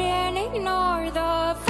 And ignore the